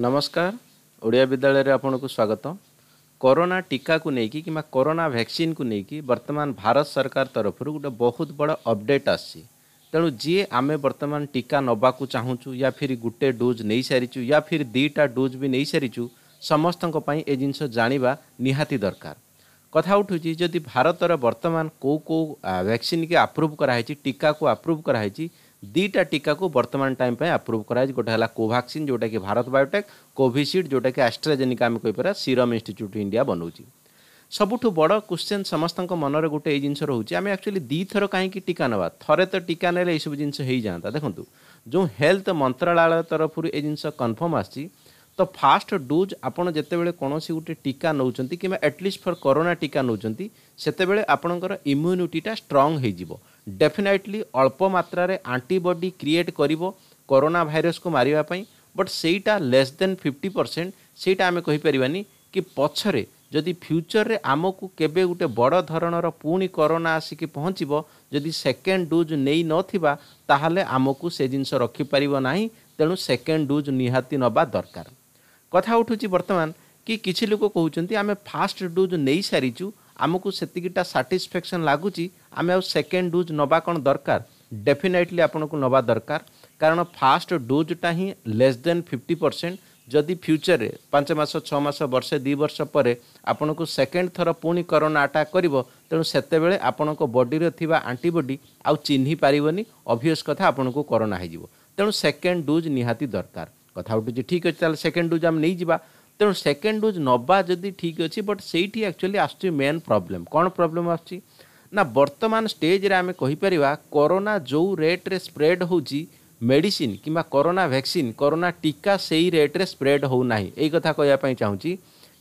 नमस्कार ओडिया विद्यालय को स्वागत कोरोना टीका को लेकिन कि कोरोना भैक्सीन को लेकिन वर्तमान भारत सरकार तरफ गोटे बहुत बड़ा अपडेट आेणु जी आम बर्तमान टीका नवाक चाहूँ या फिर गोटे डोज नहीं सारी या फिर दीटा डोज भी नहीं सारी समस्त ये जिनस जाणी निहाती दरकार कथा उठू जदि भारत वर्तमान कौ कौ भैक्सीन के आप्रुव कराई टीका को आप्रुव कराई ଦୁଇଟା ଟିକାକୁ ବର୍ତ୍ତମାନ ଟାଇମ୍ ପାଇଁ ଆପ୍ରୁଭ୍ କରାଯାଇଛି ଗୋଟେ ହେଲା କୋଭାକ୍ସିନ୍ ଯେଉଁଟାକି ଭାରତ ବାୟୋଟେକ୍ କୋଭିସିଡ୍ ଯେଉଁଟାକି ଆଷ୍ଟ୍ରାଜେନିକା ଆମେ କହିପାରିବା ସିରମ୍ ଇନଷ୍ଟିଚ୍ୟୁଟ୍ ଇଣ୍ଡିଆ ବନାଉଛି ସବୁଠୁ ବଡ଼ କ୍ୱେଶ୍ଚନ୍ ସମସ୍ତଙ୍କ ମନରେ ଗୋଟେ ଏଇ ଜିନିଷ ରହୁଛି ଆମେ ଆକ୍ଚୁଆଲି ଦୁଇଥର କାହିଁକି ଟୀକା ନେବା ଥରେ ତ ଟୀକା ନେଲେ ଏଇସବୁ ଜିନିଷ ହେଇଯାଆନ୍ତା ଦେଖନ୍ତୁ ଯେଉଁ ହେଲ୍ଥ ମନ୍ତ୍ରଣାଳୟ ତରଫରୁ ଏ ଜିନିଷ କନଫର୍ମ ଆସିଛି ତ ଫାଷ୍ଟ ଡୋଜ୍ ଆପଣ ଯେତେବେଳେ କୌଣସି ଗୋଟେ ଟୀକା ନେଉଛନ୍ତି କିମ୍ବା ଆଟଲିଷ୍ଟ ଫର୍ କରୋନା ଟୀକା ନେଉଛନ୍ତି ସେତେବେଳେ ଆପଣଙ୍କର ଇମ୍ୟୁନିଟିଟା ଷ୍ଟ୍ରଙ୍ଗ୍ ହେଇଯିବ ଡେଫିନେଟଲି ଅଳ୍ପ ମାତ୍ରାରେ ଆଣ୍ଟିବଡି କ୍ରିଏଟ୍ କରିବ କରୋନା ଭାଇରସ୍କୁ ମାରିବା ପାଇଁ ବଟ୍ ସେଇଟା ଲେସ୍ ଦେନ୍ ଫିଫ୍ଟି ପରସେଣ୍ଟ ସେଇଟା ଆମେ କହିପାରିବାନି କି ପଛରେ ଯଦି ଫ୍ୟୁଚରରେ ଆମକୁ କେବେ ଗୋଟେ ବଡ଼ ଧରଣର ପୁଣି କରୋନା ଆସିକି ପହଞ୍ଚିବ ଯଦି ସେକେଣ୍ଡ ଡୋଜ୍ ନେଇ ନଥିବା ତାହେଲେ ଆମକୁ ସେ ଜିନିଷ ରଖିପାରିବ ନାହିଁ ତେଣୁ ସେକେଣ୍ଡ ଡୋଜ୍ ନିହାତି ନେବା ଦରକାର କଥା ଉଠୁଛି ବର୍ତ୍ତମାନ କି କିଛି ଲୋକ କହୁଛନ୍ତି ଆମେ ଫାଷ୍ଟ ଡୋଜ୍ ନେଇସାରିଛୁ ଆମକୁ ସେତିକିଟା ସାଟିସ୍ଫେକ୍ସନ୍ ଲାଗୁଛି ଆମେ ଆଉ ସେକେଣ୍ଡ ଡୋଜ୍ ନେବା କ'ଣ ଦରକାର ଡେଫିନେଟଲି ଆପଣଙ୍କୁ ନେବା ଦରକାର କାରଣ ଫାଷ୍ଟ ଡୋଜ୍ଟା ହିଁ ଲେସ୍ ଦେନ୍ ଫିଫ୍ଟି ପରସେଣ୍ଟ ଯଦି ଫ୍ୟୁଚର୍ରେ ପାଞ୍ଚ ମାସ ଛଅ ମାସ ବର୍ଷେ ଦୁଇ ବର୍ଷ ପରେ ଆପଣଙ୍କୁ ସେକେଣ୍ଡ ଥର ପୁଣି କରୋନା ଆଟାକ୍ କରିବ ତେଣୁ ସେତେବେଳେ ଆପଣଙ୍କ ବଡ଼ିରେ ଥିବା ଆଣ୍ଟିବଡି ଆଉ ଚିହ୍ନି ପାରିବନି ଅଭିୟସ୍ କଥା ଆପଣଙ୍କୁ କରୋନା ହେଇଯିବ ତେଣୁ ସେକେଣ୍ଡ ଡୋଜ୍ ନିହାତି ଦରକାର କଥା ଉଠୁଛି ଠିକ୍ ଅଛି ତାହେଲେ ସେକେଣ୍ଡ ଡୋଜ୍ ଆମେ ନେଇଯିବା ତେଣୁ ସେକେଣ୍ଡ ଡୋଜ୍ ନେବା ଯଦି ଠିକ୍ ଅଛି ବଟ୍ ସେଇଠି ଆକ୍ଚୁଆଲି ଆସୁଛି ମେନ୍ ପ୍ରୋବ୍ଲେମ୍ କ'ଣ ପ୍ରୋବ୍ଲେମ୍ ଆସୁଛି ନା ବର୍ତ୍ତମାନ ଷ୍ଟେଜ୍ରେ ଆମେ କହିପାରିବା କରୋନା ଯେଉଁ ରେଟ୍ରେ ସ୍ପ୍ରେଡ୍ ହେଉଛି ମେଡ଼ିସିନ୍ କିମ୍ବା କରୋନା ଭ୍ୟାକ୍ସିନ୍ କରୋନା ଟୀକା ସେଇ ରେଟ୍ରେ ସ୍ପ୍ରେଡ୍ ହେଉନାହିଁ ଏଇ କଥା କହିବା ପାଇଁ ଚାହୁଁଛି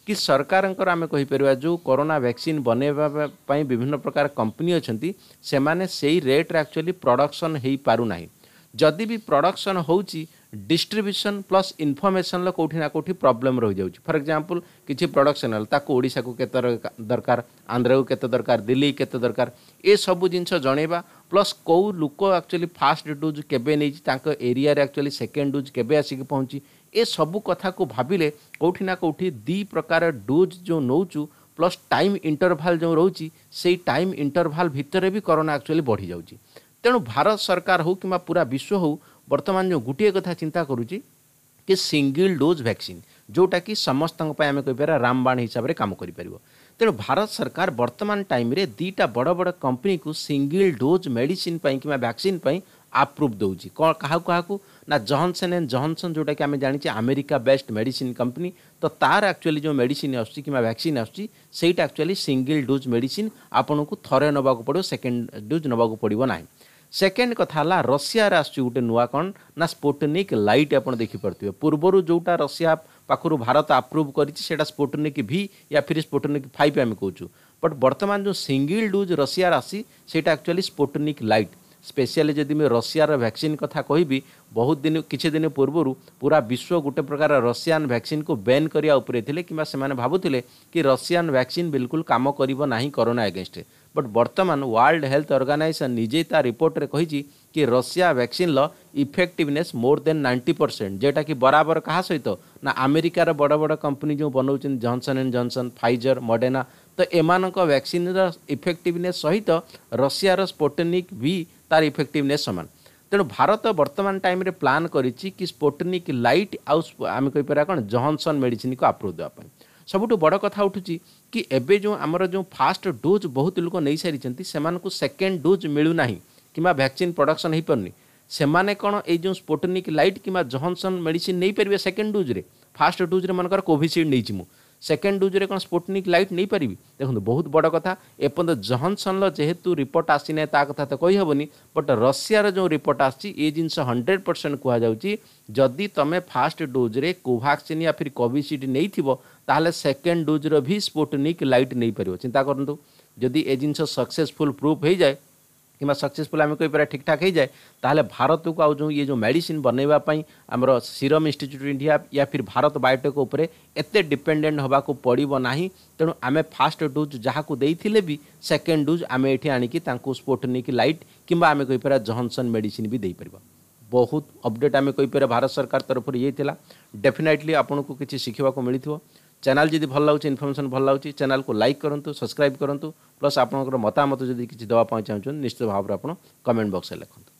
କି ସରକାରଙ୍କର ଆମେ କହିପାରିବା ଯେଉଁ କରୋନା ଭ୍ୟାକ୍ସିନ୍ ବନେଇବା ପାଇଁ ବିଭିନ୍ନ ପ୍ରକାର କମ୍ପାନୀ ଅଛନ୍ତି ସେମାନେ ସେଇ ରେଟ୍ରେ ଆକ୍ଚୁଆଲି ପ୍ରଡକ୍ସନ୍ ହୋଇପାରୁନାହିଁ ଯଦି ବି ପ୍ରଡକ୍ସନ୍ ହେଉଛି डिस्ट्रीब्यूशन प्लस इनफर्मेसन कौटी ना कौटी प्रोब्लेम रही जा फर एक्जामपल कि प्रडक्शन ओडा को केत दरकार आंध्र को केत दरकार दिल्ली केत दरकार ए सब जिन जनवा प्लस कौ लुक एक्चुअली फास्ट डोज के एरिया एक्चुअली सेकेंड डोज के आसिक पहुँची ए सब कथा भाविले कौटी ना कौटी दि प्रकार डोज जो नौ प्लस टाइम इंटरभाल जो रोच से टाइम इंटरभाल भितर भी करोना एक्चुअली बढ़ी जाऊँगी तेणु भारत सरकार हो कि पूरा विश्व हूँ ବର୍ତ୍ତମାନ ଯେଉଁ ଗୋଟିଏ କଥା ଚିନ୍ତା କରୁଛି କି ସିଙ୍ଗିଲ୍ ଡୋଜ୍ ଭ୍ୟାକ୍ସିନ୍ ଯେଉଁଟାକି ସମସ୍ତଙ୍କ ପାଇଁ ଆମେ କହିପାରିବା ରାମବାଣ ହିସାବରେ କାମ କରିପାରିବ ତେଣୁ ଭାରତ ସରକାର ବର୍ତ୍ତମାନ ଟାଇମ୍ରେ ଦୁଇଟା ବଡ଼ ବଡ଼ କମ୍ପାନୀକୁ ସିଙ୍ଗିଲ୍ ଡୋଜ୍ ମେଡ଼ିସିନ୍ ପାଇଁ କିମ୍ବା ଭ୍ୟାକ୍ସିନ୍ ପାଇଁ ଆପ୍ରୁଭ୍ ଦେଉଛି କ'ଣ କାହାକୁ କାହାକୁ ନା ଜହନସନ୍ ଆଣ୍ଡ ଜହନସନ୍ ଯେଉଁଟାକି ଆମେ ଜାଣିଛେ ଆମେରିକା ବେଷ୍ଟ ମେଡ଼ିସିନ୍ କମ୍ପାନୀ ତ ତା'ର ଆକ୍ଚୁଆଲି ଯେଉଁ ମେଡ଼ିସିନ୍ ଆସୁଛି କିମ୍ବା ଭ୍ୟାକ୍ସିନ୍ ଆସୁଛି ସେଇଟା ଆକ୍ଚୁଆଲି ସିଙ୍ଗିଲ୍ ଡୋଜ୍ ମେଡ଼ିସିନ୍ ଆପଣଙ୍କୁ ଥରେ ନେବାକୁ ପଡ଼ିବ ସେକେଣ୍ଡ ଡୋଜ୍ ନେବାକୁ ପଡ଼ିବ ନାହିଁ ସେକେଣ୍ଡ କଥା ହେଲା ରଷିଆରେ ଆସୁଛି ଗୋଟେ ନୂଆ କ'ଣ ନା ସ୍ପୁଟନିକ୍ ଲାଇଟ୍ ଆପଣ ଦେଖିପାରୁଥିବେ ପୂର୍ବରୁ ଯେଉଁଟା ରଷିଆ ପାଖରୁ ଭାରତ ଆପ୍ରୁଭ୍ କରିଛି ସେଇଟା ସ୍ପୁଟନିକ୍ ଭି ୟା ଫିର୍ ସ୍ପୁଟନିକ୍ ଫାଇଭ୍ ଆମେ କହୁଛୁ ବଟ୍ ବର୍ତ୍ତମାନ ଯେଉଁ ସିଙ୍ଗିଲ୍ ଡୋଜ୍ ରଷିଆର ଆସି ସେଇଟା ଆକ୍ଚୁଆଲି ସ୍ପୁଟନିକ୍ ଲାଇଟ୍ ସ୍ପେଶିଆଲି ଯଦି ମୁଁ ରଷିଆର ଭ୍ୟାକ୍ସିନ୍ କଥା କହିବି ବହୁତ ଦିନ କିଛି ଦିନ ପୂର୍ବରୁ ପୁରା ବିଶ୍ୱ ଗୋଟେ ପ୍ରକାର ରଷିଆନ୍ ଭ୍ୟାକ୍ସିନ୍କୁ ବେନ୍ କରିବା ଉପରେ ଥିଲେ କିମ୍ବା ସେମାନେ ଭାବୁଥିଲେ କି ରଷିଆନ୍ ଭ୍ୟାକ୍ସିନ୍ ବିଲକୁଲ କାମ କରିବ ନାହିଁ କରୋନା ଏଗେନଷ୍ଟରେ ବଟ୍ ବର୍ତ୍ତମାନ ୱାର୍ଲଡ ହେଲ୍ଥ ଅର୍ଗାନାଇଜେସନ୍ ନିଜେ ତା ରିପୋର୍ଟରେ କହିଛି କି Russia ଭ୍ୟାକ୍ସିନ୍ର effectiveness more than ninety percent ଯେଉଁଟାକି ବରାବର କାହା ସହିତ ନା ଆମେରିକାର ବଡ଼ ବଡ଼ କମ୍ପାନୀ ଯେଉଁ ବନାଉଛନ୍ତି Johnson and Johnson Pfizer Moderna ତ ଏମାନଙ୍କ ଭ୍ୟାକ୍ସିନ୍ର ଇଫେକ୍ଟିଭନେସ୍ ସହିତ ରଷିଆର ସ୍ପୁଟନିକ୍ ଭି ତାର ଇଫେକ୍ଟିଭନେସ୍ ସମାନ ତେଣୁ ଭାରତ ବର୍ତ୍ତମାନ ଟାଇମ୍ରେ ପ୍ଲାନ୍ କରିଛି କି ସ୍ପୁଟନିକ୍ ଲାଇଟ୍ ଆଉ ଆମେ କହିପାରିବା କ'ଣ ଜହନସନ୍ ମେଡ଼ିସିନ୍କୁ ଆପ୍ରୁଭ୍ ଦେବା ପାଇଁ ସବୁଠୁ ବଡ଼ କଥା ଉଠୁଛି କି ଏବେ ଯେଉଁ ଆମର ଯେଉଁ ଫାଷ୍ଟ ଡୋଜ୍ ବହୁତ ଲୋକ ନେଇସାରିଛନ୍ତି ସେମାନଙ୍କୁ ସେକେଣ୍ଡ ଡୋଜ୍ ମିଳୁନାହିଁ କିମ୍ବା ଭ୍ୟାକ୍ସିନ୍ ପ୍ରଡ଼କ୍ସନ୍ ହୋଇପାରୁନି ସେମାନେ କ'ଣ ଏଇ ଯେଉଁ ସ୍ପୁଟନିକ୍ ଲାଇଟ୍ କିମ୍ବା ଜହନସନ୍ ମେଡ଼ିସିନ୍ ନେଇପାରିବେ ସେକେଣ୍ଡ ଡୋଜ୍ରେ ଫାଷ୍ଟ ଡୋଜ୍ରେ ମନେକର କୋଭିସିଲ୍ଡ ନେଇଛି ମୁଁ ସେକେଣ୍ଡ ଡୋଜ୍ରେ କ'ଣ ସ୍ପୁଟନିକ୍ ଲାଇଟ୍ ନେଇପାରିବି ଦେଖନ୍ତୁ ବହୁତ ବଡ଼ କଥା ଏପର୍ଯ୍ୟନ୍ତ ଜହନସନ୍ର ଯେହେତୁ ରିପୋର୍ଟ ଆସିନାହିଁ ତା କଥା ତ କହିହେବନି ବଟ୍ ରଷିଆର ଯେଉଁ ରିପୋର୍ଟ ଆସିଛି ଏ ଜିନିଷ ହଣ୍ଡ୍ରେଡ଼ ପରସେଣ୍ଟ କୁହାଯାଉଛି ଯଦି ତୁମେ ଫାଷ୍ଟ ଡୋଜ୍ରେ କୋଭାକ୍ସିନ୍ ୟା ଫିର୍ କୋଭିସିଡ୍ ନେଇଥିବ ତାହେଲେ ସେକେଣ୍ଡ ଡୋଜ୍ର ବି ସ୍ପୁଟନିକ୍ ଲାଇଟ୍ ନେଇପାରିବ ଚିନ୍ତା କରନ୍ତୁ ଯଦି ଏ ଜିନିଷ ସକ୍ସେସଫୁଲ୍ ପ୍ରୁଫ୍ ହୋଇଯାଏ कि सक्सेसफुल आम कहीपर ठीक ठाक हो जाए तो भारत को आज ये जो मेडिसीन बनवाई आम सीरम इन्यूट इंडिया या फिर भारत बायोटेक एत डिपेडेट हाँ पड़ब ना तेणु आम फास्ट डोज जहाँ कोई भी सेकेंड डोज आम ये आपोटनिक लाइट किंवा आम कहींपर जहनसन मेड भी देपर बहुत अपडेट आम कहींपर भारत सरकार तरफ ये डेफिनेटली आपको किसी शिखा मिल थोड़ा ଚ୍ୟାନେଲ୍ ଯଦି ଭଲ ଲାଗୁଛି ଇନଫର୍ମେସନ୍ ଭଲ ଲାଗୁଛି ଚ୍ୟାନେଲ୍କୁ ଲାଇକ୍ କରନ୍ତୁ ସବସ୍କ୍ରାଇବ୍ କରନ୍ତୁ ପ୍ଲସ୍ ଆପଣଙ୍କର ମତାମତ ଯଦି କିଛି ଦେବା ପାଇଁ ଚାହୁଁଛନ୍ତି ନିଶ୍ଚିତ ଭାବରେ ଆପଣ କମେଣ୍ଟ ବକ୍ସରେ ଲେଖନ୍ତୁ